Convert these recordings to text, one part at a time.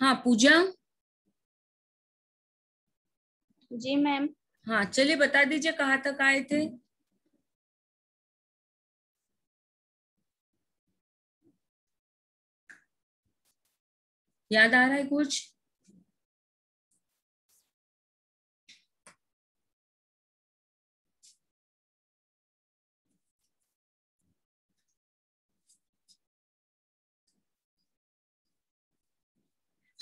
हाँ पूजा? जी मैम हाँ चलिए बता दीजिए कहाँ तक आए थे? याद आ रहा है कुछ?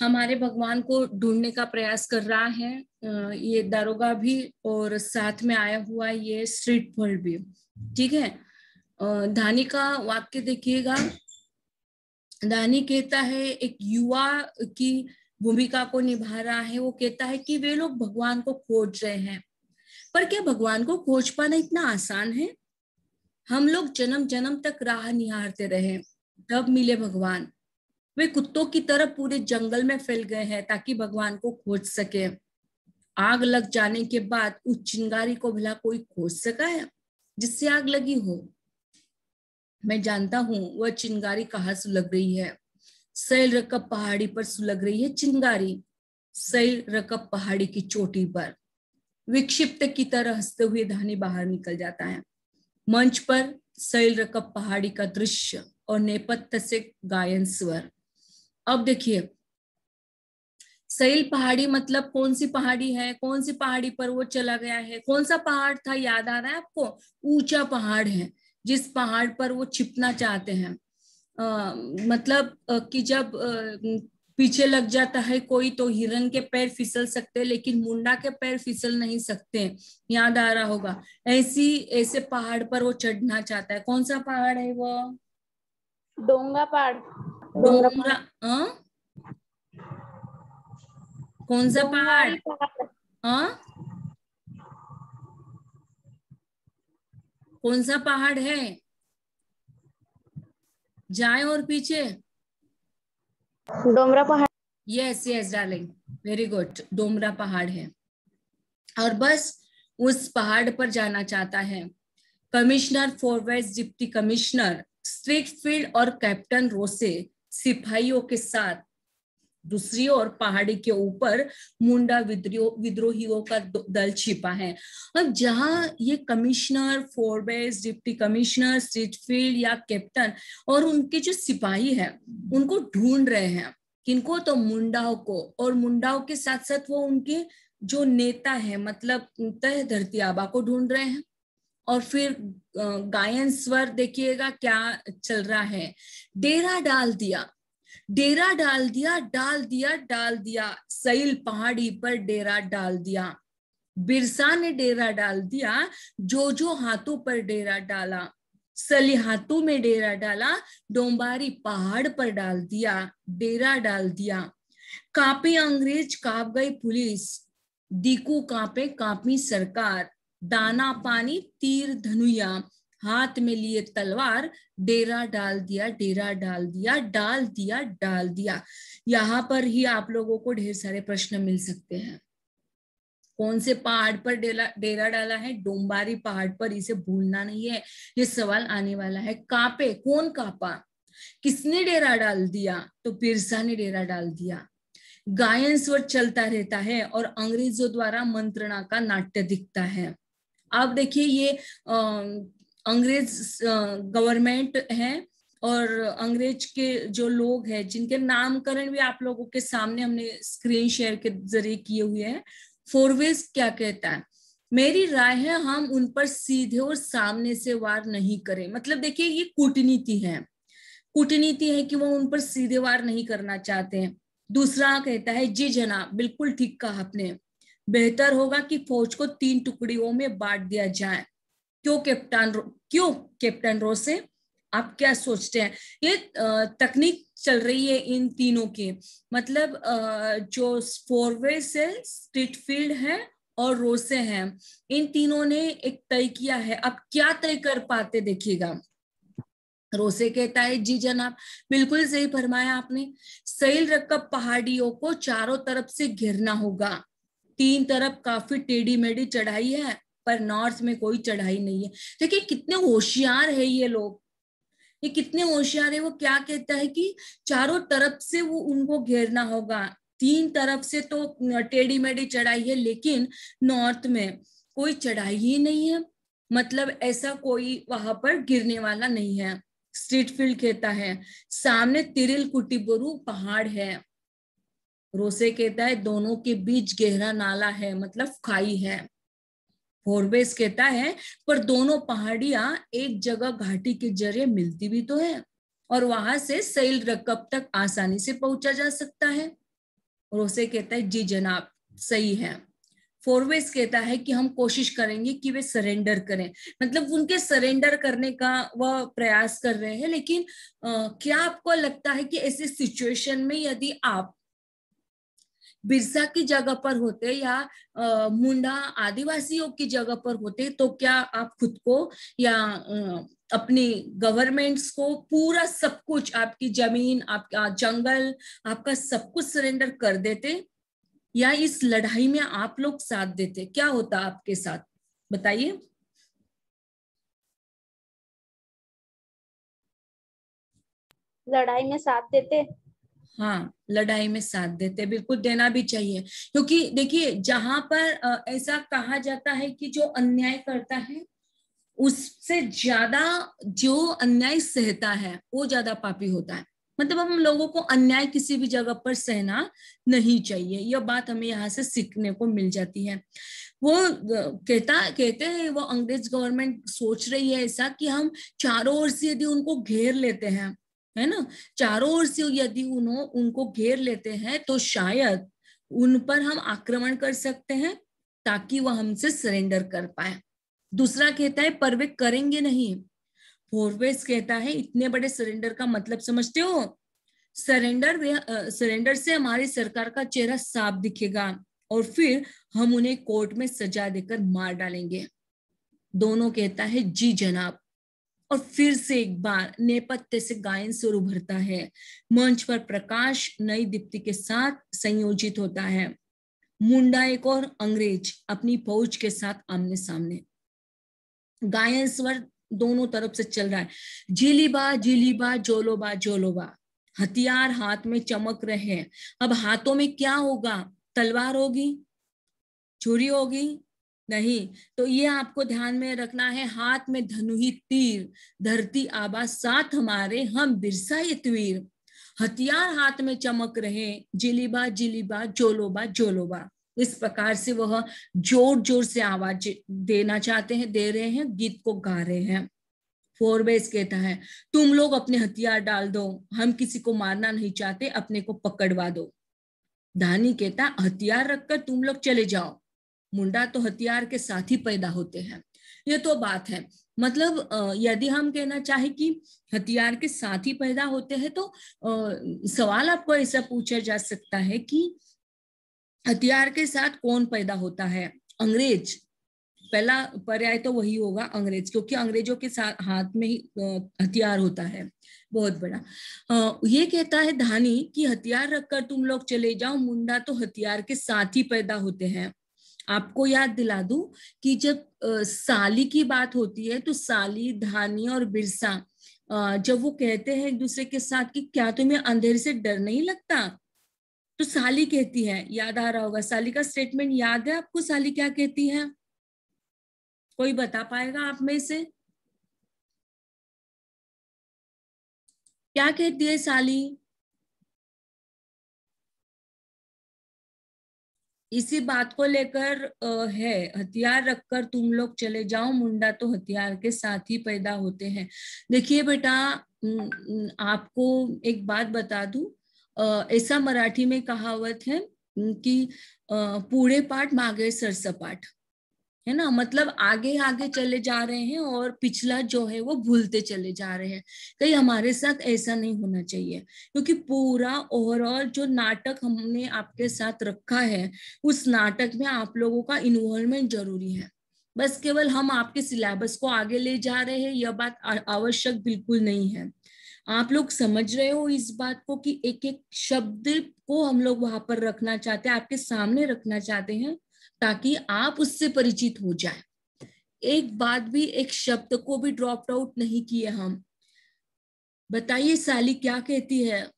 हमारे भगवान को ढूँढने का प्रयास कर रहा है। ये दारोगा भी और साथ में आया हुआ ये स्ट्रीट वर्ल्ड भी। ठीक है? धानी का वाक्य देखिएगा। धानी कहता है, एक युवा की भूमिका को निभा रहा है। वो कहता है कि वे लोग भगवान को खोज रहे हैं। पर क्या भगवान को खोज पाना इतना आसान है? हम लोग जन्म जन्म तक राह निहारते रहे। तब मिले भगवान। वे कुत्तों की तरह पूरे जंगल में फैल गए हैं ताकि भगवान को खोज सके। आग लग जाने के बाद उस चिंगारी को भला कोई खोज सका है? जिससे आग लगी हो? मैं जानता हूँ, वह चिंगारी कहाँ सुलग रही है। सैल रकब पहाड़ी पर सुलग रही है चिंगारी। सैल रकब पहाड़ी की चोटी पर। विक्षिप्त की तरह हँसते हुए धानी बाहर निकल जाता है। मंच पर सैल रकब पहाड़ी का दृश्य और नेपथ्य से गायन स्वर। अब देखिए सैल पहाड़ी मतलब कौन सी पहाड़ी है? कौन सी पहाड़ी पर वो चला गया है? कौन सा पहाड़ था? याद आ रहा है आपको? ऊँचा पहाड़ है जिस पहाड़ पर वो छिपना चाहते हैं। आ, मतलब आ, कि जब आ, पीछे लग जाता है कोई तो हिरन के पैर फिसल सकते लेकिन मुंडा के पैर फिसल नहीं सकते याद आ रहा होगा ऐसी ऐसे पहाड़ पर वो चढ़ना चाहता है। कौन सा पहाड़ है वो? डोंगा पहाड़। डोंगरा कौन सा पहाड़? हाँ कौन सा पहाड़ है? जाए और पीछे। डोमरा पहाड़। Yes yes darling very good Domra पहाड़ है। और बस उस पहाड़ पर जाना चाहता है। Commissioner Forbes deputy commissioner Streatfield और कैप्टन रोसे। सिपाहियों के साथ, दूसरी ओर पहाड़ी के ऊपर मुंडा विद्रोहियों का दल छिपा है। अब जहाँ ये commissioner Forbes, deputy commissioner Streatfield या कैप्टन और उनके जो सिपाही है, उनको ढूंढ रहे हैं। किनको तो मुंडाओं को और मुंडाओं के साथ साथ वो उनके जो नेता है मतलब तय धरती आबा को ढूंढ रहे हैं। और फिर गायन स्वर देखिएगा क्या चल रहा है। डेरा डाल दिया, डेरा डाल दिया डाल दिया डाल दिया। सैल पहाड़ी पर डेरा डाल दिया। बिरसा ने डेरा डाल दिया जो जो हाथों पर डेरा डाला। सली हाथों में डेरा डाला, डोंबारी पहाड़ पर डाल दिया, डेरा डाल दिया। कापे अंग्रेज़, काप गई पुलिस। दीकू कापे, कापी सरकार। दाना पानी, तीर धनुया, हाथ में लिए तलवार, डेरा डाल दिया, डेरा डाल दिया डाल दिया डाल दिया। यहाँ पर ही आप लोगों को ढेर सारे प्रश्न मिल सकते हैं। कौन से पहाड़ पर डेरा डेरा डाला है? डोंबारी पहाड़ पर, इसे भूलना नहीं है। ये सवाल आने वाला है। कापे, कौन कापा? किसने डेरा डाल दिया? तो पिरसा ने डेरा डाल दिया। गायन स्वर चलता रहता है और अंग्रेज़ों द्वारा मंत्रणा का नाट्य दिखता है। आप देखिए ये अंग्रेज़ गवर्नमेंट है और अंग्रेज़ के जो लोग हैं, जिनके नामकरण भी आप लोगों के सामने हमने स्क्रीन शेयर के ज़रिए किए हुए हैं फोरवेज क्या कहता है? मेरी राय है हम उन पर सीधे और सामने से वार नहीं करें। मतलब देखिए ये कूटनीति है। कूटनीति है कि वो उन पर सीधे वार नहीं करना चाहते हैं। दूसरा कहता है, जी जनाब, बिल्कुल ठीक कहा आपने। बेहतर होगा कि फौज को तीन टुकड़ियों में बांट दिया जाए। क्यों, कैप्टन क्यों, कैप्टन रोसे? आप क्या सोचते हैं? ये तकनीक चल रही है इन तीनों की। मतलब जो फोरवे से स्ट्रीट फ़ील्ड है और रोसे हैं, इन तीनों ने एक तय किया है। अब क्या तय कर पाते देखिएगा। रोसे कहता है, जी जनाब, बिल्कुल सही फरमाया आपने। सैल रकब पहाड़ियों को चारों तरफ़ से घेरना होगा। तीन तरफ़ काफ़ी टेढ़ी मेढ़ी चढ़ाई है, पर नॉर्थ में कोई चढ़ाई नहीं है। देखिए, कितने होशियार है ये लोग। ये कितने होशियार है, वो क्या कहता है कि चारों तरफ़ से वो उनको घेरना होगा। तीन तरफ़ से तो टेढ़ी मेढ़ी चढ़ाई है, लेकिन नॉर्थ में कोई चढ़ाई ही नहीं है। मतलब ऐसा कोई वहाँ पर गिरने वाला नहीं है। स्ट्रीट फ़ील्ड कहता है, सामने तिरिल कुटिबुरु पहाड़ है। रोसे कहता है दोनों के बीच गहरा नाला है मतलब खाई है। फोरबेस कहता है पर दोनों पहाड़ियाँ एक जगह घाटी के ज़रिए मिलती भी तो है और वहाँ से सैल रकब तक आसानी से पहुँचा जा सकता है। रोसे कहता है जी जनाब सही है। फोरवेज कहता है कि हम कोशिश करेंगे कि वे सरेंडर करें। मतलब उनके सरेंडर करने का वह प्रयास कर रहे हैं लेकिन आ, क्या आपको लगता है कि ऐसे सिचुएशन में यदि आप बिरसा की जगह पर होते या मुंडा आदिवासियों की जगह पर होते तो क्या आप खुद को या अपनी गवर्नमेंट्स को पूरा सब कुछ, आपकी ज़मीन, आपका जंगल, आपका सब कुछ सरेंडर कर देते? या इस लड़ाई में आप लोग साथ देते? क्या होता आपके साथ? बताइए। लड़ाई में साथ देते? हाँ लड़ाई में साथ देते, बिल्कुल देना भी चाहिए। क्योंकि देखिए, जहाँ पर ऐसा कहा जाता है कि जो अन्याय करता है, उससे ज़्यादा जो अन्याय सहता है, वो ज़्यादा पापी होता है। मतलब हम लोगों को अन्याय किसी भी जगह पर सहना नहीं चाहिए। यह बात हमें यहाँ से सीखने को मिल जाती है। वो कहता, कहते हैं, वो अंग्रेज़ गवर्नमेंट सोच रही है ऐसा कि हम चारों ओर से यदि उनको घेर लेते हैं है ना? चारों ओर से यदि उनको घेर लेते हैं तो शायद उन पर हम आक्रमण कर सकते हैं, ताकि वह हमसे सरेंडर कर पाए। दूसरा कहता है, पर वे करेंगे नहीं। फोरवेस कहता है, इतने बड़े सरेंडर का मतलब समझते हो? सरेंडर वे सरेंडर से हमारी सरकार का चेहरा साफ़ दिखेगा, और फिर हम उन्हें कोर्ट में सजा देकर मार डालेंगे। दोनों कहता है, जी जनाब। और फिर से एक बार नेपथ्य से गायन सुर उभरता है। मंच पर प्रकाश नई दीप्ति के साथ संयोजित होता है। मुंडा एक और अंग्रेज़ अपनी फौज के साथ आमने सामने गायन स्वर दोनों तरफ़ से चल रहा है। जिलीबा जिलीबा जोलोबा जोलोबा हथियार हाथ में चमक रहे हैं। अब हाथों में क्या होगा? तलवार होगी? छुरी होगी? नहीं तो ये आपको ध्यान में रखना है, हाथ में धनुही तीर, धरती आबा साथ हमारे, हम बिरसा ये तीर हथियार हाथ में चमक रहे, जिलीबा जिलीबा, जोलोबा जोलोबा। इस प्रकार से वह ज़ोर ज़ोर से आवाज़ देना चाहते हैं, दे रहे हैं, गीत को गा रहे हैं। फोरबेस कहता है, तुम लोग अपने हथियार डाल दो, हम किसी को मारना नहीं चाहते, अपने को पकड़वा दो। धानी कहता, हथियार रखकर तुम लोग चले जाओ। मुंडा तो हथियार के साथ ही पैदा होते हैं। ये तो बात है। मतलब यदि हम कहना चाहे कि हथियार के साथ ही पैदा होते हैं तो सवाल आपको ऐसा पूछा जा सकता है कि हथियार के साथ कौन पैदा होता है? अंग्रेज़। पहला पर्याय तो वही होगा, अंग्रेज़, क्योंकि अंग्रेज़ों के साथ हाथ में ही हथियार होता है। बहुत बड़ा। ये कहता है धानी कि हथियार रखकर तुम लोग चले जाओ, मुंडा तो हथियार के साथ ही पैदा होते हैं। आपको याद दिला दू कि जब साली की बात होती है तो साली, धानी और बिरसा जब वो कहते हैं एक दूसरे के साथ कि क्या तुम्हें अंधेरे से डर नहीं लगता? तो साली कहती है, याद आ रहा होगा, साली का स्टेटमेंट याद है आपको? साली क्या कहती है? कोई बता पाएगा आप में से? क्या कहती है साली? इसी बात को लेकर है, हथियार रखकर तुम लोग चले जाओ, मुंडा तो हथियार के साथ ही पैदा होते हैं। देखिए बेटा आपको एक बात बता दू ऐसा मराठी में कहावत है कि पूरे पाठ मागे सरसपाठ। है ना? मतलब आगे आगे चले जा रहे हैं और पिछला जो है वो भूलते चले जा रहे हैं। कहीं हमारे साथ ऐसा नहीं होना चाहिए, क्योंकि पूरा ओवरऑल जो नाटक हमने आपके साथ रखा है, उस नाटक में आप लोगों का इन्वॉल्वमेंट ज़रूरी है। बस केवल हम आपके सिलेबस को आगे ले जा रहे हैं, यह बात आवश्यक बिल्कुल नहीं है। आप लोग समझ रहे हो इस बात को कि एक एक शब्द को हम लोग वहाँ पर रखना चाहते हैं, आपके सामने रखना चाहते हैं ताकि आप उससे परिचित हो जाए। एक बात भी, एक शब्द को भी ड्रॉप आउट नहीं किए हम। बताइए साली क्या कहती है?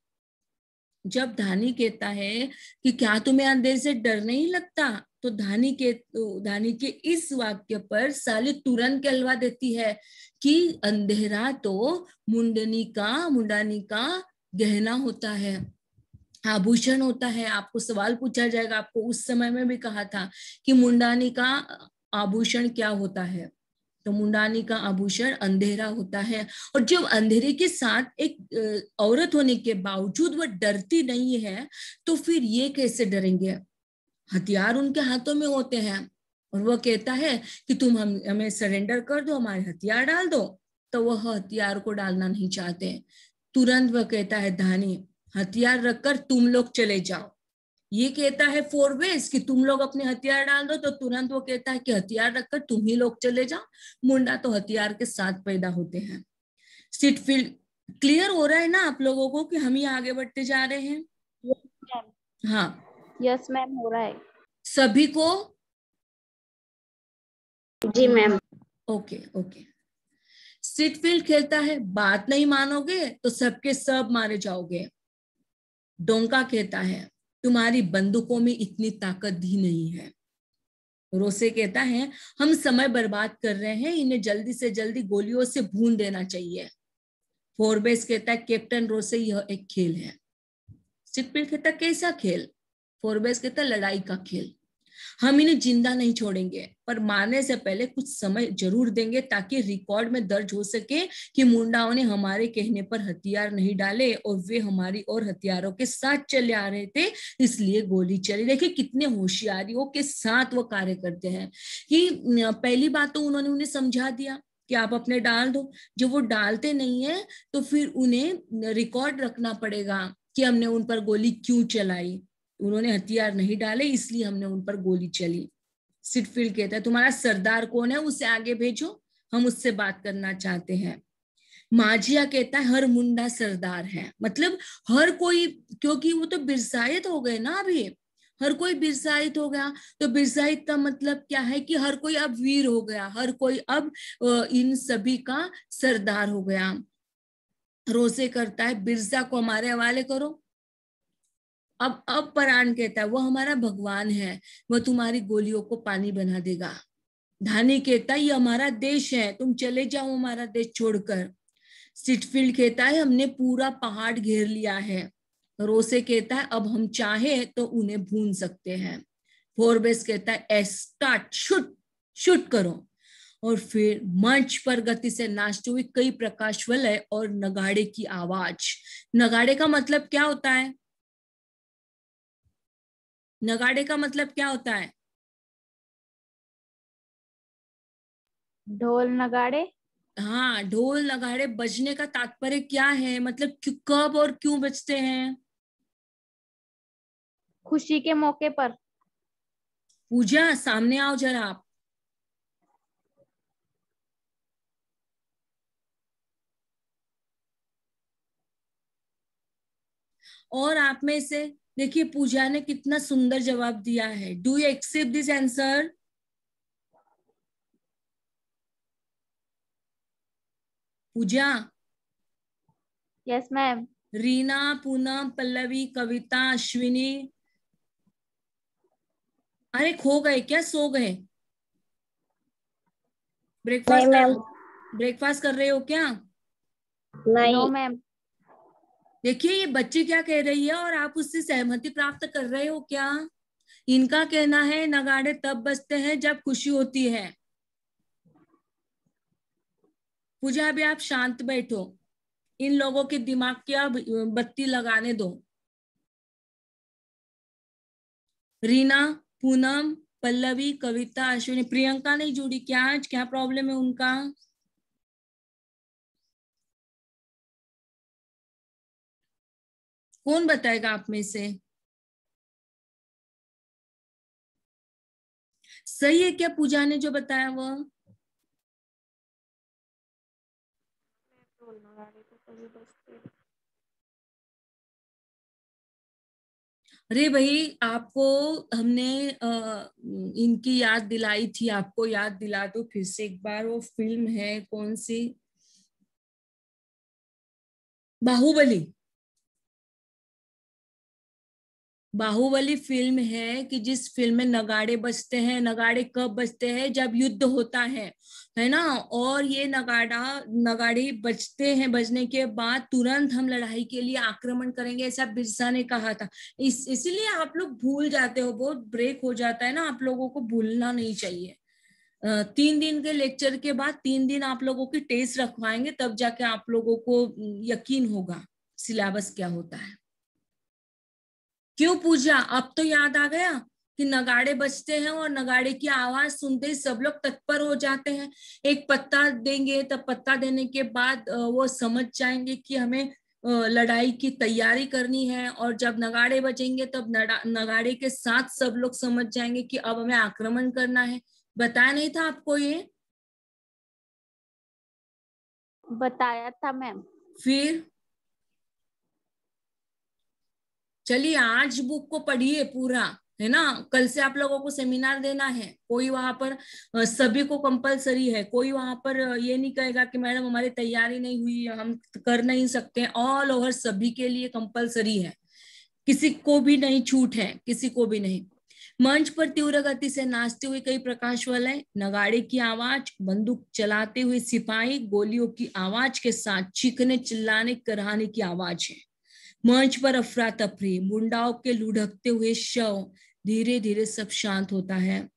जब धानी कहता है कि क्या तुम्हें अंधेरे से डर नहीं लगता? तो धानी के तो धानी के इस वाक्य पर साली तुरंत कहलवा देती है कि अंधेरा तो मुंडनी का, मुंडानी का गहना होता है। आभूषण होता है, आपको सवाल पूछा जाएगा, आपको उस समय में भी कहा था कि मुंडानी का आभूषण क्या होता है? तो मुंडानी का आभूषण अंधेरा होता है और जब अंधेरे के साथ एक औरत होने के बावजूद वह डरती नहीं है तो फिर ये कैसे डरेंगे? हथियार उनके हाथों में होते हैं और वह कहता है कि तुम हम, हमें सरेंडर कर दो, हमारे हथियार डाल दो। तो वह हथियार को डालना नहीं चाहते। तुरंत वह कहता है, धानी हथियार रखकर तुम लोग चले जाओ। ये कहता है फोर वेज कि तुम लोग अपने हथियार डाल दो तो तुरंत वो कहता है कि हथियार रखकर तुम ही लोग चले जाओ। मुंडा तो हथियार के साथ पैदा होते हैं। सिट फ़ील्ड क्लियर हो रहा है ना आप लोगों को कि हम ही आगे बढ़ते जा रहे हैं? yes, हाँ। यस मैम हो रहा है। सभी को? जी मैम ओके ओके सिटफील्ड खेलता है बात नहीं मानोगे तो सबके सब मारे जाओगे। डोंका कहता है, तुम्हारी बंदूकों में इतनी ताकत भी नहीं है। रोसे कहता है, हम समय बर्बाद कर रहे हैं, इन्हें जल्दी से जल्दी गोलियों से भून देना चाहिए। फोरबेस कहता है, कैप्टन रोसे, यह एक खेल है। सिकपिल कहता कैसा खेल? फोरबेस कहता लड़ाई का खेल। हम इन्हें ज़िंदा नहीं छोड़ेंगे, पर मारने से पहले कुछ समय ज़रूर देंगे ताकि रिकॉर्ड में दर्ज हो सके कि मुंडाओं ने हमारे कहने पर हथियार नहीं डाले और वे हमारी और हथियारों के साथ चले आ रहे थे, इसलिए गोली चली। देखिए कितने होशियारियों के साथ वो कार्य करते हैं। कि पहली बात तो उन्होंने उन्हें समझा दिया कि आप अपने डाल दो। जब वो डालते नहीं है तो फिर उन्हें रिकॉर्ड रखना पड़ेगा कि हमने उन पर गोली क्यों चलाई। उन्होंने हथियार नहीं डाले, इसलिए हमने उन पर गोली चली। सिटफील्ड कहता है, तुम्हारा सरदार कौन है? उसे आगे भेजो, हम उससे बात करना चाहते हैं। माझिया कहता है, हर मुंडा सरदार है। मतलब हर कोई, क्योंकि वो तो बिरसायत हो गए ना अभी। हर कोई बिरसाहित हो गया तो बिरसाहित का मतलब क्या है कि हर कोई अब वीर हो गया, हर कोई अब इन सभी का सरदार हो गया। रोसे करता है, बिरसा को हमारे हवाले करो। अब अब पराण कहता है, वो हमारा भगवान है, वो तुम्हारी गोलियों को पानी बना देगा। धानी कहता है ये हमारा देश है, तुम चले जाओ हमारा देश छोड़कर। सिटफील्ड कहता है, हमने पूरा पहाड़ घेर लिया है। रोसे कहता है, अब हम चाहे तो उन्हें भून सकते हैं। फोरबेस कहता है स्टार्ट शुट शुट करो। और फिर मंच पर गति से नाचते हुए कई प्रकाश वलय और नगाड़े की आवाज़। नगाड़े का मतलब क्या होता है? नगाड़े का मतलब क्या होता है? ढोल नगाड़े? हाँ ढोल नगाड़े बजने का तात्पर्य क्या है? मतलब कब और क्यों बजते हैं? खुशी के मौके पर। पूजा सामने आओ जरा आप। और आप में से देखिए पूजा ने कितना सुंदर जवाब दिया है। Do you accept this answer Pooja? Yes ma'am Reena Poonam Pallavi Kavita Ashwini. अरे खो गए क्या? सो गए। ब्रेकफास्ट ब्रेकफास्ट कर रहे हो क्या? नहीं। मैम देखिए, ये बच्ची क्या कह रही है और आप उससे सहमति प्राप्त कर रहे हो क्या? इनका कहना है, नगाड़े तब बजते हैं जब खुशी होती है। पूजा, अभी आप शांत बैठो। इन लोगों के दिमाग की अब बत्ती लगाने दो। रीना, पूनम, पल्लवी, कविता, अश्विनी, प्रियंका नहीं जुड़ी क्या आज? क्या प्रॉब्लम है उनका? कौन बताएगा आप में से? सही है क्या पूजा ने जो बताया वो? अरे भाई आपको हमने आ, इनकी याद दिलाई थी आपको याद दिला दो फिर से एक बार वो फ़िल्म है कौन सी? बाहुबली। बाहुबली फ़िल्म है कि जिस फ़िल्म में नगाड़े बजते हैं, नगाड़े कब बजते हैं? जब युद्ध होता है है ना? और ये नगाड़ा, नगाड़े बजते हैं, बजने के बाद तुरंत हम लड़ाई के लिए आक्रमण करेंगे, ऐसा बिरसा ने कहा था। इस, इसलिए आप लोग भूल जाते हो, बहुत ब्रेक हो जाता है ना, आप लोगों को भूलना नहीं चाहिए। तीन दिन के लेक्चर के बाद तीन दिन आप लोगों की टेस्ट रखवाएँगे, तब जाके आप लोगों को यकीन होगा सिलेबस क्या होता है। क्यों पूजा? अब तो याद आ गया कि नगाड़े बजते हैं और नगाड़े की आवाज़ सुनते ही सब लोग तत्पर हो जाते हैं। एक पत्ता देंगे तब पत्ता देने के बाद वो समझ जाएँगे कि हमें लड़ाई की तैयारी करनी है और जब नगाड़े बजेंगे तब नगाड़े के साथ सब लोग समझ जाएँगे कि अब हमें आक्रमण करना है। बताया नहीं था आपको ये? बताया था मैम। फिर? चलिए, आज बुक को पढ़िए पूरा, है ना? कल से आप लोगों को सेमिनार देना है। कोई वहाँ पर सभी को कंपलसरी है। कोई वहाँ पर ये नहीं कहेगा कि मैडम, हमारी तैयारी नहीं हुई, हम कर नहीं सकते। ऑल ओवर सभी के लिए कंपलसरी है। किसी को भी नहीं छूट है, किसी को भी नहीं। मंच पर तीव्र गति से नाचते हुए कई प्रकाश वाले, नगाड़े की आवाज़, बंदूक चलाते हुए सिपाही, गोलियों की आवाज़ के साथ, चीखने, चिल्लाने, कराने की आवाज़ है। मंच पर अफरा तफरी, मुंडाओं के लुढ़कते हुए शव धीरे धीरे सब शांत होता है।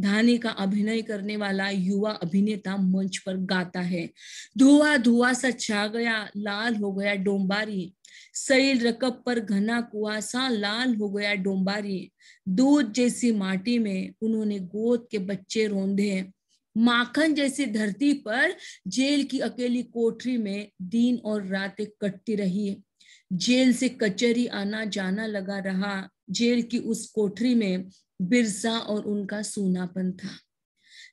धानी का अभिनय करने वाला युवा अभिनेता मंच पर गाता है। धुआँ धुआँ सा छा गया, लाल हो गया डोंबारी। सैल रकब पर घना कुआसा लाल हो गया डोंबारी। दूध जैसी माटी में उन्होंने गोद के बच्चे रोंदे। माखन जैसी धरती पर जेल की अकेली कोठरी में दिन और रातें कटती रही। जेल से कचहरी आना जाना लगा रहा, जेल की उस कोठरी में बिरसा और उनका सूनापन था।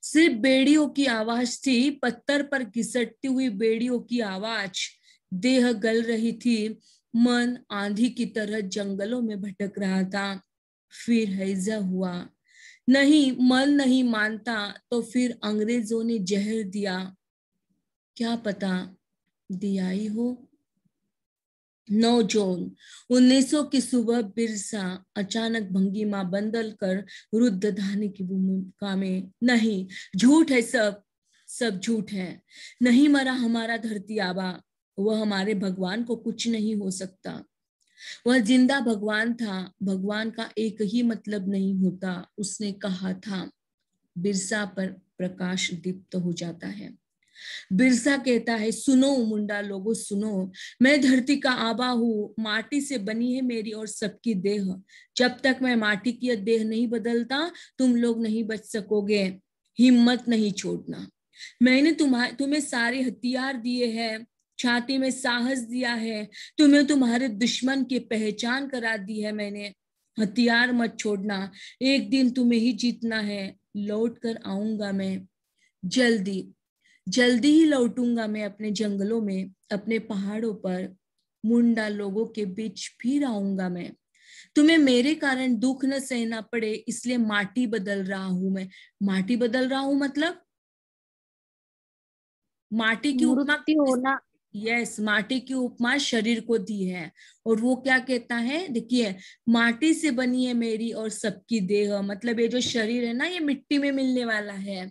सिर्फ़ बेड़ियों की आवाज़ थी, पत्थर पर घिसटती हुई बेड़ियों की आवाज़। देह गल रही थी, मन आंधी की तरह जंगलों में भटक रहा था। फिर हैजा हुआ। नहीं, मन नहीं मानता तो फिर अंग्रेज़ों ने जहर दिया। क्या पता दिया ही हो? 9 जून 1900 की सुबह बिरसा अचानक भंगीमा बंदल कर रुद्ध धानी की भूमिका में, नहीं, झूठ है सब सब झूठ है। नहीं मरा हमारा धरती आबा, वह हमारे भगवान को कुछ नहीं हो सकता। वह ज़िंदा भगवान था, भगवान का एक ही मतलब नहीं होता, उसने कहा था, बिरसा पर प्रकाश दीप्त हो जाता है। बिरसा कहता है, सुनो मुंडा लोगो, सुनो। मैं धरती का आबा हूँ, माटी से बनी है मेरी और सबकी देह। जब तक मैं माटी की देह नहीं बदलता, तुम लोग नहीं बच सकोगे। हिम्मत नहीं छोड़ना। मैंने तुम्हारे तुम्हें सारे हथियार दिए हैं, छाती में साहस दिया है। तुम्हें तुम्हारे दुश्मन की पहचान करा दी है मैंने। हथियार मत छोड़ना, एक दिन तुम्हें ही जीतना है। लौट कर आऊँगा मैं। जल्दी जल्दी ही लौटूँगा मैं अपने जंगलों में अपने पहाड़ों पर मुंडा लोगों के बीच फिर आऊँगा मैं। तुम्हें मेरे कारण दुख न सहना पड़े इसलिए माटी बदल रहा हूँ मैं। माटी बदल रहा हूँ मतलब? माटी की उपमा होना। यस माटी की उपमा शरीर को दी है। और वो क्या कहता है? देखिए माटी से बनी है मेरी और सबकी देह। मतलब ये जो शरीर है ना ये मिट्टी में मिलने वाला है।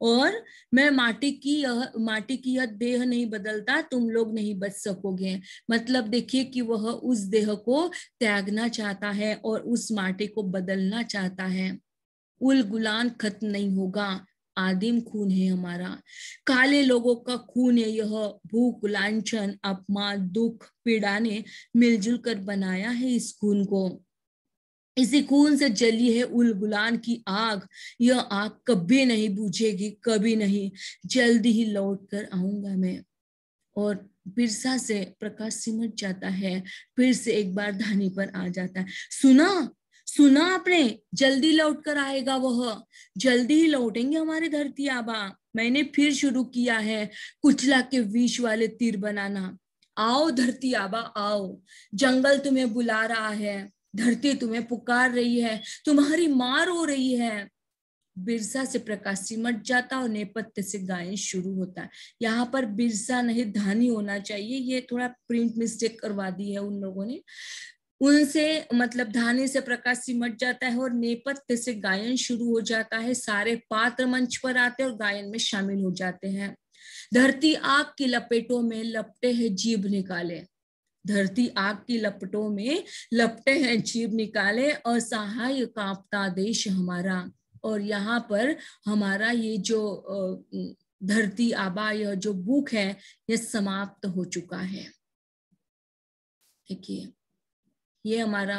और मैं माटी की यह, माटी की यह देह नहीं बदलता, तुम लोग नहीं बच सकोगे। मतलब देखिए कि वह उस देह को त्यागना चाहता है और उस माटी को बदलना चाहता है। उल गुलान खत्म नहीं होगा, आदिम खून है हमारा। काले लोगों का खून है यह, भूख, लांछन, अपमान, दुख, पीड़ा ने मिलजुल कर बनाया है इस खून को। इसी खून से जली है उल गुलान की आग? यह आग कभी नहीं बुझेगी, कभी नहीं। जल्दी ही लौट कर आऊँगा मैं। और बिरसा से प्रकाश सिमट जाता है, फिर से एक बार धानी पर आ जाता है। सुना? सुना आपने? जल्दी लौट कर आएगा वह। जल्दी ही लौटेंगे हमारे धरती आबा। मैंने फिर शुरू किया है कुचला के विष वाले तीर बनाना। आओ धरती आबा, आओ। जंगल तुम्हें बुला रहा है। धरती तुम्हें पुकार रही है, तुम्हारी मार हो रही है। बिरसा से प्रकाश सिमट जाता और नेपथ्य से गायन शुरू होता है। यहाँ पर बिरसा नहीं, धानी होना चाहिए। ये थोड़ा प्रिंट मिस्टेक करवा दी है उन लोगों ने। उनसे मतलब धानी से प्रकाश सिमट जाता है और नेपथ्य से गायन शुरू हो जाता है। सारे पात्र मंच पर आते और गायन में शामिल हो जाते हैं। धरती आग की लपेटों में लपटे हैं जीभ निकाले। धरती आग की लपटों में लपटे हैं जीभ निकाले, असहाय कांपता देश हमारा। और यहाँ पर हमारा ये जो धरती आबा यह जो बुक है, ये समाप्त हो चुका है। देखिए, ये हमारा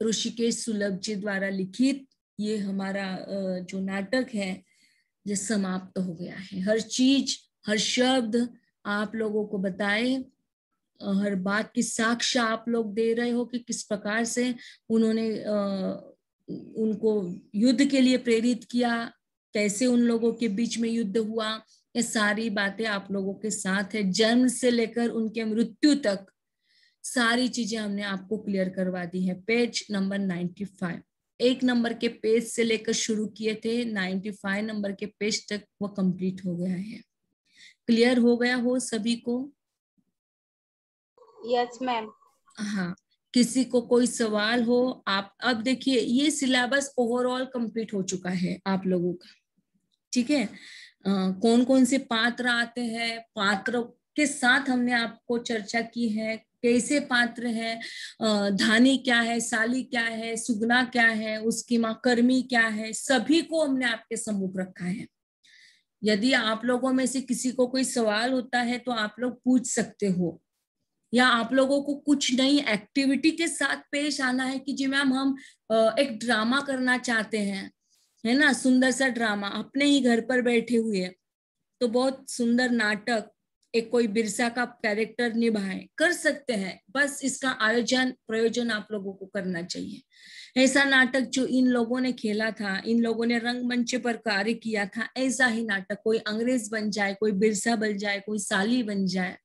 ऋषिकेश सुलभ जी द्वारा लिखित ये हमारा जो नाटक है, ये समाप्त हो गया है। हर चीज़, हर शब्द आप लोगों को बताए, हर बात की साक्ष्य आप लोग दे रहे हो कि किस प्रकार से उन्होंने उनको युद्ध के लिए प्रेरित किया, कैसे उन लोगों के बीच में युद्ध हुआ, ये सारी बातें आप लोगों के साथ है। जन्म से लेकर उनके मृत्यु तक सारी चीज़ें हमने आपको क्लियर करवा दी है। Page number ninety five. एक नंबर के पेज से लेकर शुरू किए थे नाइन्टी फाइव नंबर के पेज तक वो कंप्लीट हो गया है। क्लियर हो गया हो सभी को? यस मैम हाँ किसी को कोई सवाल हो आप अब देखिए ये सिलेबस ओवरऑल कंप्लीट हो चुका है आप लोगों का। ठीक है? कौन कौन से पात्र आते हैं? पात्र के साथ हमने आपको चर्चा की है कैसे पात्र है? धानी क्या है साली क्या है सुगना क्या है उसकी माँ कर्मी क्या है सभी को हमने आपके सम्मुख रखा है। यदि आप लोगों में से किसी को कोई सवाल होता है तो आप लोग पूछ सकते हो। या आप लोगों को कुछ नई एक्टिविटी के साथ पेश आना है कि जी मैम, हम एक ड्रामा करना चाहते हैं। है ना? सुंदर सा ड्रामा अपने ही घर पर बैठे हुए। तो बहुत सुंदर नाटक एक कोई बिरसा का कैरेक्टर निभाए, कर सकते हैं, बस इसका आयोजन, प्रयोजन आप लोगों को करना चाहिए। ऐसा नाटक जो इन लोगों ने खेला था, इन लोगों ने रंगमंच पर कार्य किया था, ऐसा ही नाटक, कोई अंग्रेज़ बन जाए, कोई बिरसा बन जाए, कोई साली बन जाए,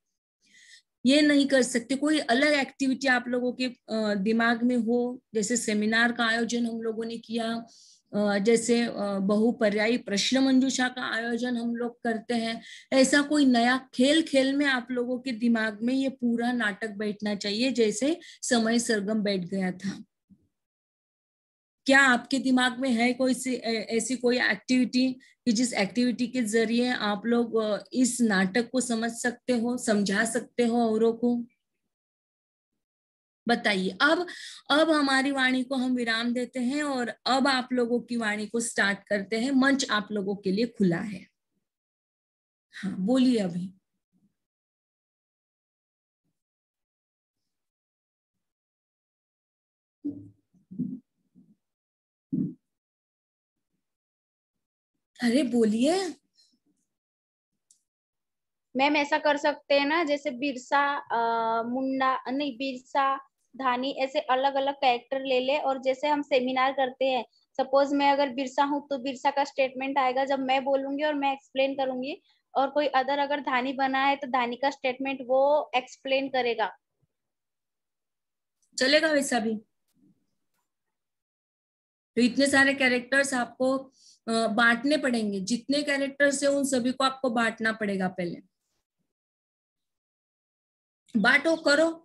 ये नहीं कर सकते। कोई अलग एक्टिविटी आप लोगों के दिमाग में हो, जैसे सेमिनार का आयोजन हम लोगों ने किया जैसे बहुपर्यायी प्रश्न मंजूषा का आयोजन हम लोग करते हैं। ऐसा कोई नया खेल खेल में आप लोगों के दिमाग में ये पूरा नाटक बैठना चाहिए, जैसे समय सरगम बैठ गया था? क्या आपके दिमाग में है कोई सी ऐसी कोई एक्टिविटी कि जिस एक्टिविटी के ज़रिए आप लोग इस नाटक को समझ सकते हो, समझा सकते हो औरों को? बताइए। अब अब हमारी वाणी को हम विराम देते हैं और अब आप लोगों की वाणी को स्टार्ट करते हैं। मंच आप लोगों के लिए खुला है। हाँ बोलिए अभी। अरे, बोलिए। मैम, ऐसा कर सकते हैं ना, जैसे बिरसा मुंडा, नहीं, बिरसा धानी ऐसे अलग अलग कैरेक्टर ले ले और जैसे हम सेमिनार करते हैं सपोज़ मैं अगर बिरसा हूँ तो बिरसा का स्टेटमेंट आएगा जब मैं बोलूँगी और मैं एक्सप्लेन करूँगी और कोई अदर अगर धानी बना है तो धानी का स्टेटमेंट वो एक्सप्लेन करेगा। चलेगा वैसा भी। तो इतने सारे कैरेक्टर्स आपको बांटने पड़ेंगे। जितने कैरेक्टर्स है उन सभी को आपको बांटना पड़ेगा पहले। बांटो, करो।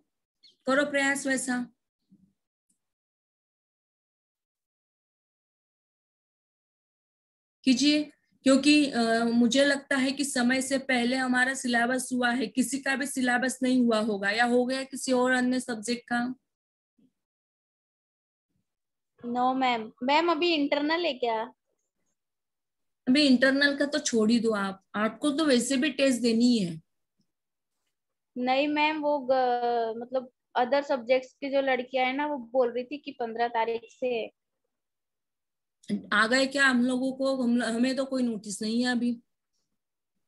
करो प्रयास वैसा। कीजिए क्योंकि आ, मुझे लगता है कि समय से पहले हमारा सिलेबस हुआ है किसी का भी सिलेबस नहीं हुआ होगा या हो गया किसी और अन्य सब्जेक्ट का। नो मैम मैम अभी इंटरनल है क्या? अभी इंटरनल का तो छोड़ ही दो आप। आपको तो वैसे भी टेस्ट देनी है नहीं मैम वो मतलब अदर सब्जेक्ट्स की जो लड़कियाँ है ना वो बोल रही थी कि पंद्रह तारीख से। आ गए क्या हम लोगों को? हम हमें तो कोई नोटिस नहीं है अभी।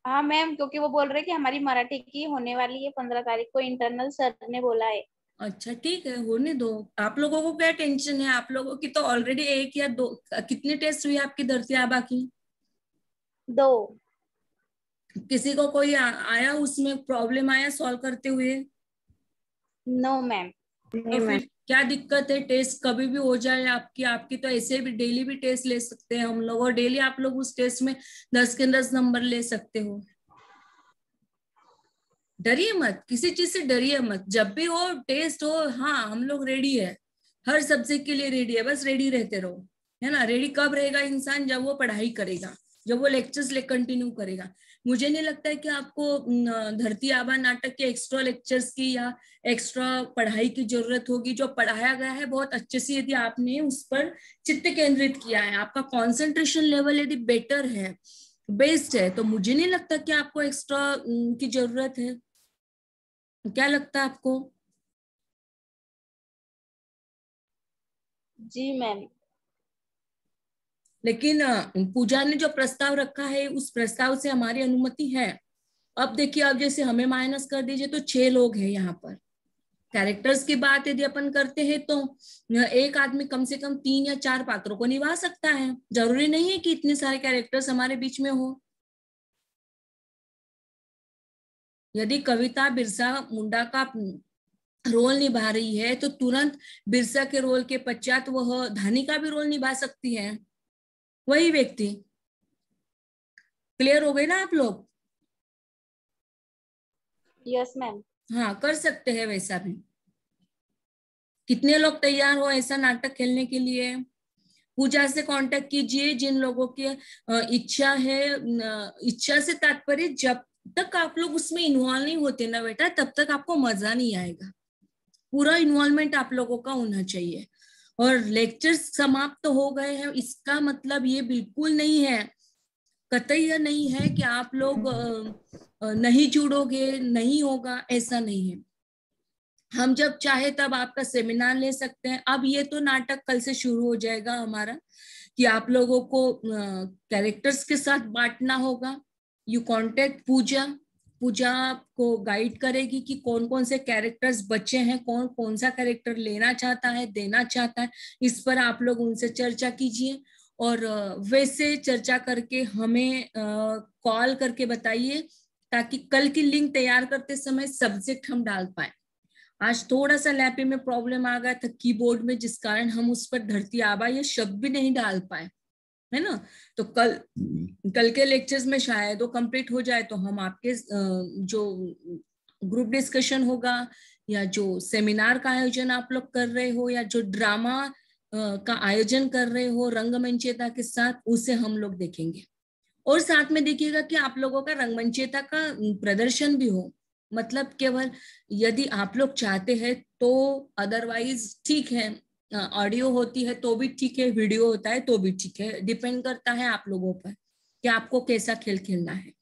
हाँ मैम क्योंकि वो बोल रहे कि हमारी मराठी की होने वाली है पंद्रह तारीख को इंटरनल सर ने बोला है। अच्छा ठीक है होने दो। आप लोगों को क्या टेंशन है? आप लोगों की तो ऑलरेडी एक या दो कितने टेस्ट हुई आपकी धरती आबा की? दो। किसी को कोई आ, आया उसमें प्रॉब्लम आया सॉल्व करते हुए? नो मैम तो क्या दिक्कत है? टेस्ट कभी भी हो जाए आपकी आपकी तो ऐसे भी डेली भी टेस्ट ले सकते हैं हम लोग और डेली आप लोग उस टेस्ट में दस के दस नंबर ले सकते हो। डरिए मत किसी चीज़ से डरिए मत। जब भी हो टेस्ट हो हाँ हम लोग रेडी है। हर सब्जेक्ट के लिए रेडी है बस रेडी रहते रहो है ना? रेडी कब रहेगा इंसान? जब वो पढ़ाई करेगा जब वो लेक्चर्स ले कंटिन्यू करेगा। मुझे नहीं लगता है कि आपको धरती आबा नाटक के एक्स्ट्रा लेक्चर्स की या एक्स्ट्रा पढ़ाई की ज़रूरत होगी। जो पढ़ाया गया है, बहुत अच्छे से यदि आपने उस पर चित्त केंद्रित किया है, आपका कॉन्सेंट्रेशन लेवल यदि बेटर है बेस्ड है तो मुझे नहीं लगता कि आपको एक्स्ट्रा की ज़रूरत है। क्या लगता है आपको? जी, मैम। लेकिन पूजा ने जो प्रस्ताव रखा है, उस प्रस्ताव से हमारी अनुमति है। अब देखिए अब जैसे हमें माइनस कर दीजिए तो छह लोग हैं यहाँ पर। कैरेक्टर्स की बात यदि अपन करते हैं तो एक आदमी कम से कम तीन या चार पात्रों को निभा सकता है। ज़रूरी नहीं है कि इतने सारे कैरेक्टर्स हमारे बीच में हो। यदि कविता बिरसा मुंडा का रोल निभा रही है तो तुरंत बिरसा के रोल के पश्चात वह धानी का भी रोल निभा सकती है। वही व्यक्ति। क्लियर हो गए ना आप लोग? यस मैम हाँ कर सकते हैं वैसा भी। कितने लोग तैयार हो ऐसा नाटक खेलने के लिए? पूजा से कांटेक्ट कीजिए जिन लोगों की इच्छा है इच्छा से तात्पर्य जब तक आप लोग उसमें इन्वॉल्व नहीं होते ना बेटा तब तक आपको मज़ा नहीं आएगा। पूरा इन्वॉल्वमेंट आप लोगों का होना चाहिए। और लेक्चर समाप्त तो हो गए हैं, इसका मतलब ये बिल्कुल नहीं है, कतई नहीं है कि आप लोग नहीं जुड़ोगे, नहीं होगा, ऐसा नहीं है। हम जब चाहे तब आपका सेमिनार ले सकते हैं। अब ये तो नाटक कल से शुरू हो जाएगा हमारा, कि आप लोगों को कैरेक्टर्स के साथ बांटना होगा। यू कॉन्टेक्ट पूजा पूजा को गाइड करेगी कि कौन कौन से कैरेक्टर्स बचे हैं कौन कौन सा कैरेक्टर लेना चाहता है, देना चाहता है, इस पर आप लोग उनसे चर्चा कीजिए। और वैसे चर्चा करके हमें कॉल करके बताइए ताकि कल की लिंक तैयार करते समय सब्जेक्ट हम डाल पाए। आज थोड़ा सा लैपे में प्रॉब्लम आ गया था कीबोर्ड में जिस कारण हम उस पर धरती आबा ये शब्द भी नहीं डाल पाए। है ना? तो कल कल के लेक्चर्स में शायद वो कंप्लीट हो जाए तो हम आपके जो ग्रुप डिस्कशन होगा या जो सेमिनार का आयोजन आप लोग कर रहे हो या जो ड्रामा का आयोजन कर रहे हो रंगमंचेता के साथ उसे हम लोग देखेंगे। और साथ में देखिएगा कि आप लोगों का रंगमंचेता का प्रदर्शन भी हो। मतलब केवल यदि आप लोग चाहते हैं तो अदरवाइज़ ठीक है। ऑडियो होती है तो भी ठीक है वीडियो होता है तो भी ठीक है। डिपेंड करता है आप लोगों पर कि आपको कैसा खेल खेलना है।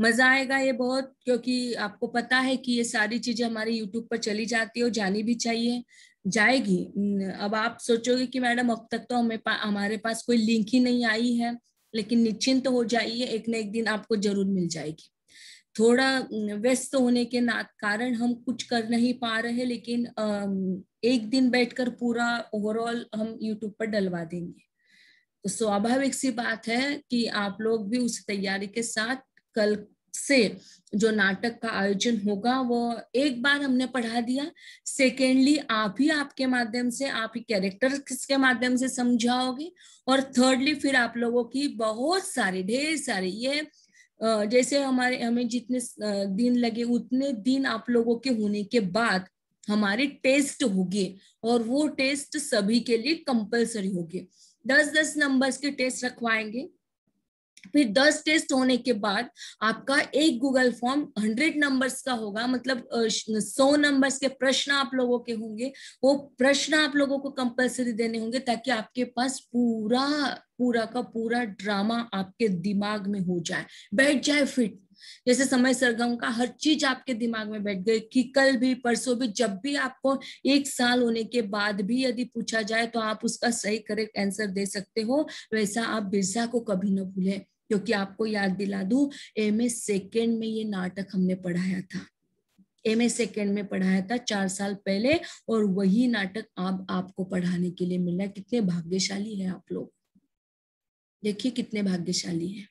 मज़ा आएगा ये बहुत क्योंकि आपको पता है कि ये सारी चीज़ें हमारे यूट्यूब पर चली जाती है और जानी भी चाहिए जाएगी। अब आप सोचोगे कि मैडम अब तक तो हमें पा, हमारे पास कोई लिंक ही नहीं आई है लेकिन निश्चिंत तो हो जाइए एक न एक दिन आपको ज़रूर मिल जाएगी। थोड़ा व्यस्त होने के कारण हम कुछ कर नहीं पा रहे लेकिन एक दिन बैठकर पूरा ओवरऑल हम यूट्यूब पर डलवा देंगे। तो स्वाभाविक सी बात है कि आप लोग भी उस तैयारी के साथ कल से जो नाटक का आयोजन होगा, वो एक बार हमने पढ़ा दिया। सेकेंडली आप ही आपके माध्यम से, आप ही कैरेक्टर के माध्यम से समझाओगे? और थर्डली फिर आप लोगों की बहुत सारी, ढेर सारी, ये जैसे हमारे, हमें जितने दिन लगे, उतने दिन आप लोगों के होने के बाद हमारे टेस्ट होंगे और वो टेस्ट सभी के लिए कंपलसरी होंगे। दस दस नंबर्स के टेस्ट रखवाएँगे। फिर दस टेस्ट होने के बाद आपका एक गूगल फॉर्म हंड्रेड नंबर्स का होगा। मतलब सौ नंबर्स के प्रश्न आप लोगों के होंगे। वो प्रश्न आप लोगों को कंपलसरी देने होंगे ताकि आपके पास पूरा पूरा का पूरा ड्रामा आपके दिमाग में हो जाए। बैठ जाए फिट जैसे समय सरगम का हर चीज़ आपके दिमाग में बैठ गई कि कल भी, परसों भी, जब भी आपको एक साल होने के बाद भी यदि पूछा जाए तो आप उसका सही करेक्ट आंसर दे सकते हो। वैसा आप बिरसा को कभी न भूलें, क्योंकि आपको याद दिला दू, एम ए सेकेंड में ये नाटक हमने पढ़ाया था। एम ए सेकेंड में पढ़ाया था चार साल पहले और वही नाटक अब आपको पढ़ाने के लिए मिल। कितने भाग्यशाली है आप लोग। देखिए कितने भाग्यशाली है।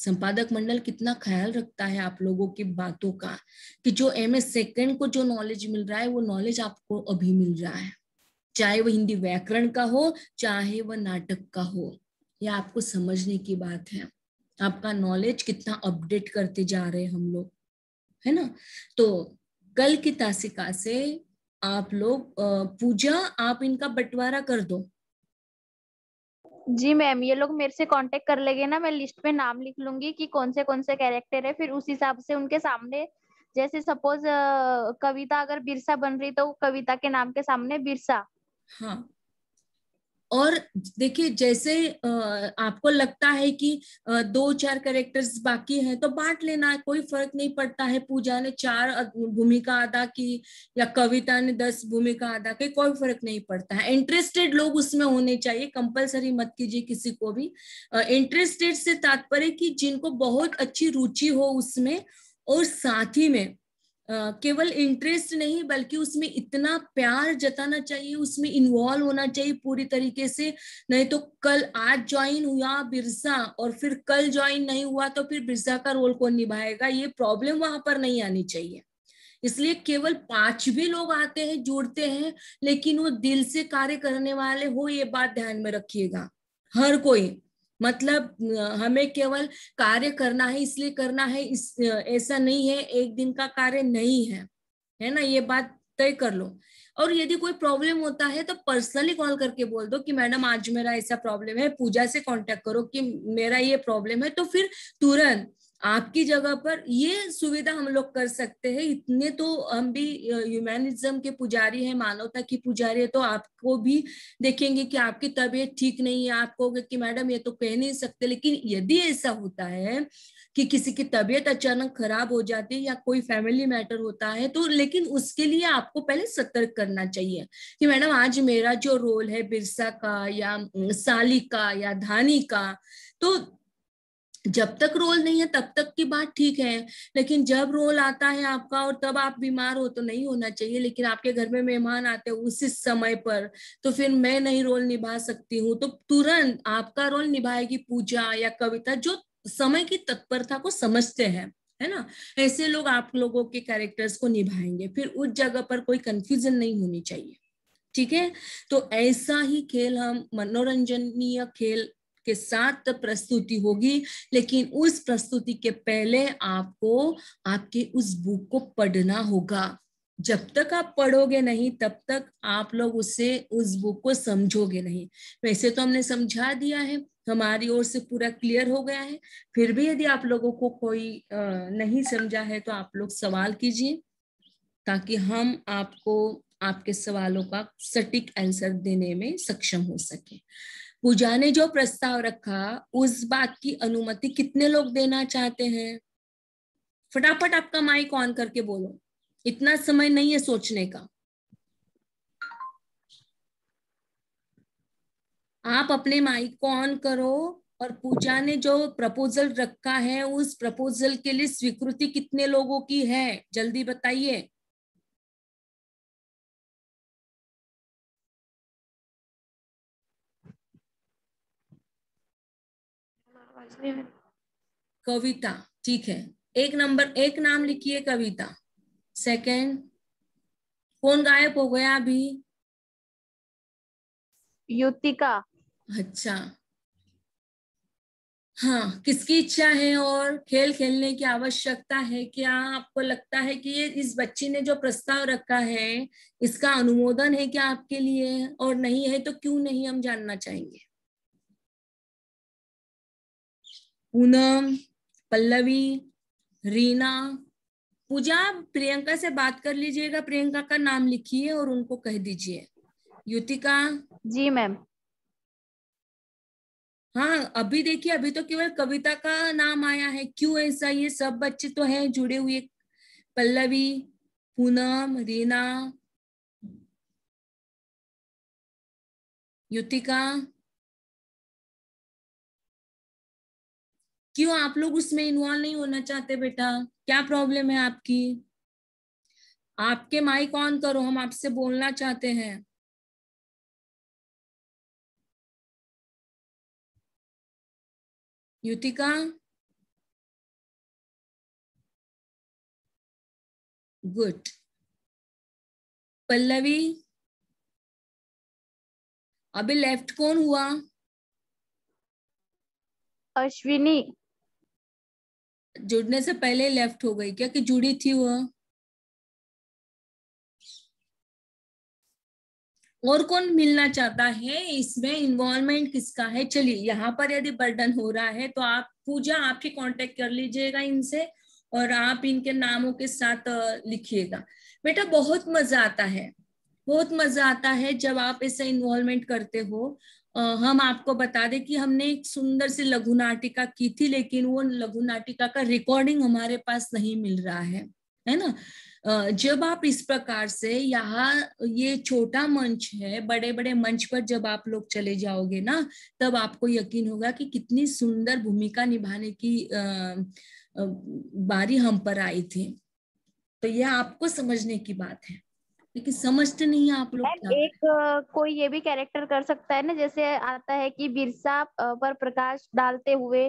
संपादक मंडल कितना ख्याल रखता है आप लोगों की बातों का कि जो एम एस सेकेंड को जो नॉलेज मिल रहा है, वो नॉलेज आपको अभी मिल रहा है। चाहे वो हिंदी व्याकरण का हो, चाहे वह नाटक का हो, यह आपको समझने की बात है। आपका नॉलेज कितना अपडेट करते जा रहे हम लोग, है ना? तो कल की तासिका से आप लोग पूजा, आप इनका बंटवारा कर दो। जी मैम, ये लोग मेरे से कांटेक्ट कर लेंगे ना, मैं लिस्ट में नाम लिख लूँगी कि कौन से कौन से कैरेक्टर है, फिर उस हिसाब से उनके सामने जैसे सपोज़ कविता अगर बिरसा बन रही तो कविता के नाम के सामने बिरसा। हाँ। और देखिए, जैसे आपको लगता है कि दो चार करेक्टर्स बाकी हैं तो बांट लेना, कोई फ़र्क नहीं पड़ता है। पूजा ने चार भूमिका अदा की या कविता ने दस भूमिका अदा की, कोई फ़र्क नहीं पड़ता है। इंटरेस्टेड लोग उसमें होने चाहिए कंपलसरी मत कीजिए किसी को भी। इंटरेस्टेड से तात्पर्य कि जिनको बहुत अच्छी रुचि हो उसमें और साथ ही में केवल इंटरेस्ट नहीं, बल्कि उसमें इतना प्यार जताना चाहिए, उसमें इन्वॉल्व होना चाहिए पूरी तरीके से। नहीं तो कल आज ज्वाइन हुआ बिरसा और फिर कल ज्वाइन नहीं हुआ तो फिर बिरसा का रोल कौन निभाएगा? ये प्रॉब्लम वहाँ पर नहीं आनी चाहिए। इसलिए केवल पाँच भी लोग आते हैं, जुड़ते हैं, लेकिन वो दिल से कार्य करने वाले हो ये बात ध्यान में रखिएगा। हर कोई मतलब हमें केवल कार्य करना है, इसलिए करना है, इस ऐसा नहीं है, एक दिन का कार्य नहीं है। है ना? ये बात तय कर लो। और यदि कोई प्रॉब्लम होता है तो पर्सनली कॉल करके बोल दो कि, मैडम, आज मेरा ऐसा प्रॉब्लम है, पूजा से कांटेक्ट करो कि मेरा ये प्रॉब्लम है। तो फिर तुरंत आपकी जगह पर ये सुविधा हम लोग कर सकते हैं। इतने तो हम भी ह्यूमैनिज्म के पुजारी हैं, मानवता की पुजारी है तो आपको भी देखेंगे कि आपकी तबीयत ठीक नहीं है। आपको कि मैडम, ये तो कह नहीं सकते। लेकिन यदि ऐसा होता है कि किसी की तबीयत अचानक खराब हो जाती है या कोई फैमिली मैटर होता है तो लेकिन उसके लिए आपको पहले सतर्क करना चाहिए कि मैडम, आज मेरा जो रोल है, बिरसा का या, साली का या धानी का तो जब तक रोल नहीं है, तब तक की बात ठीक है। लेकिन जब रोल आता है आपका और तब आप बीमार हो तो नहीं होना चाहिए, लेकिन आपके घर में मेहमान आते हैं उसी समय पर तो फिर मैं नहीं रोल निभा सकती हूँ। तो तुरंत आपका रोल निभाएगी पूजा या कविता जो समय की तत्परता को समझते हैं, है ना? ऐसे लोग आप लोगों के कैरेक्टर्स को निभाएँगे, फिर उस जगह पर कोई कंफ्यूजन नहीं होनी चाहिए। ठीक है? तो ऐसा ही खेल हम, मनोरंजनीय खेल के साथ प्रस्तुति होगी, लेकिन उस प्रस्तुति के पहले आपको, आपके उस बुक को पढ़ना होगा। जब तक आप पढ़ोगे नहीं, तब तक आप लोग उसे, उस बुक को समझोगे नहीं। वैसे तो हमने समझा दिया है, हमारी ओर से पूरा क्लियर हो गया है। फिर भी यदि आप लोगों को कोई नहीं समझा है तो आप लोग सवाल कीजिए, ताकि हम आपको, आपके सवालों का सटीक आंसर देने में सक्षम हो सके। पूजा ने जो प्रस्ताव रखा, उस बात की अनुमति कितने लोग देना चाहते हैं? फटाफट आपका माइक ऑन करके बोलो। इतना समय नहीं है सोचने का। आप अपने माइक को ऑन करो और पूजा ने जो प्रपोजल रखा है, उस प्रपोजल के लिए स्वीकृति कितने लोगों की है? जल्दी बताइए। कविता ठीक है। एक नंबर एक नाम लिखिए कविता। सेकंड कौन गायब हो गया अभी? युतिका। अच्छा। हाँ किसकी इच्छा है और खेल खेलने की आवश्यकता है? क्या आपको लगता है कि ये इस बच्ची ने जो प्रस्ताव रखा है इसका अनुमोदन है क्या आपके लिए? और नहीं है तो क्यों नहीं हम जानना चाहेंगे? पूनम पल्लवी रीना। पूजा प्रियंका से बात कर लीजिएगा। प्रियंका का नाम लिखिए और उनको कह दीजिए। युतिका। जी मैम। हाँ अभी देखिए अभी तो केवल कविता का नाम आया है। क्यों ऐसा? ये सब बच्चे तो हैं जुड़े हुए। पल्लवी पूनम रीना। युतिका। क्यों आप लोग उसमें इन्वॉल्व नहीं होना चाहते बेटा? क्या प्रॉब्लम है आपकी? आपके माइक ऑन करो? हम आपसे बोलना चाहते हैं। युतिका? गुड पल्लवी? अभी लेफ़्ट कौन हुआ? अश्विनी। जुड़ने से पहले लेफ़्ट हो गई। क्या कि जुड़ी थी वह और कौन मिलना चाहता है? इसमें इन्वॉल्वमेंट किसका है? चलिए, यहाँ पर यदि बर्डन हो रहा है तो आप पूजा, आपकी कांटेक्ट कर लीजिएगा इनसे और आप इनके नामों के साथ लिखिएगा। बेटा, बहुत मज़ा आता है। बहुत मज़ा आता है जब आप ऐसा इन्वॉल्वमेंट करते हो। हम आपको बता दें कि हमने एक सुंदर सी लघु नाटिका की थी, लेकिन वो लघु नाटिका का रिकॉर्डिंग हमारे पास नहीं मिल रहा है है ना? जब आप इस प्रकार से यहाँ ये छोटा मंच है बड़े बड़े मंच पर जब आप लोग चले जाओगे ना, तब आपको यकीन होगा कि कितनी सुंदर भूमिका निभाने की बारी हम पर आई थी। तो यह आपको समझने की बात है। लेकिन समझते नहीं आप लोग एक कोई ये भी कैरेक्टर कर सकता है ना जैसे आता है कि बिरसा पर प्रकाश डालते हुए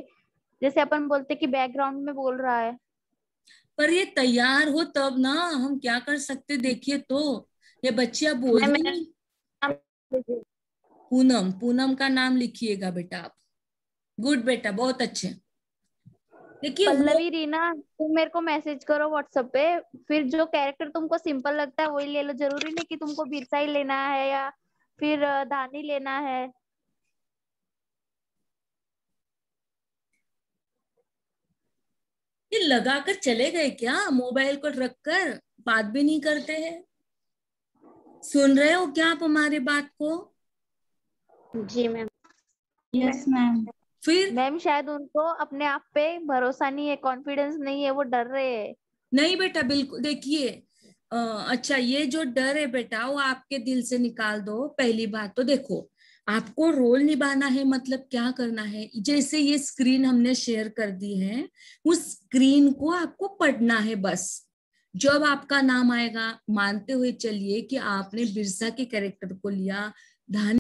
जैसे अपन बोलते कि बैकग्राउंड में बोल रहा है। पर ये तैयार हो तब ना हम क्या कर सकते देखिए तो ये बच्चिया बोल पूनम पूनम का नाम लिखिएगा बेटा आप। गुड बेटा बहुत अच्छे। देखिए पल्लवी रीना तुम मेरे को मैसेज करो व्हाट्सएप पे फिर जो कैरेक्टर तुमको सिंपल लगता है वही ले लो। ज़रूरी नहीं कि तुमको बिरसा ही लेना है या फिर धानी लेना है। ये लगा कर चले गए क्या? मोबाइल को रख कर बात भी नहीं करते हैं? सुन रहे हो क्या आप हमारे बात को? जी मैम। यस मैम फिर मैम शायद उनको अपने आप पे भरोसा नहीं है कॉन्फिडेंस नहीं है वो डर रहे हैं। नहीं बेटा बिल्कुल देखिए अच्छा ये जो डर है बेटा वो आपके दिल से निकाल दो पहली बात तो देखो आपको रोल निभाना है मतलब क्या करना है? जैसे ये स्क्रीन हमने शेयर कर दी है उस स्क्रीन को आपको पढ़ना है बस। जब आपका नाम आएगा मानते हुए चलिए कि आपने बिरसा के कैरेक्टर को लिया धान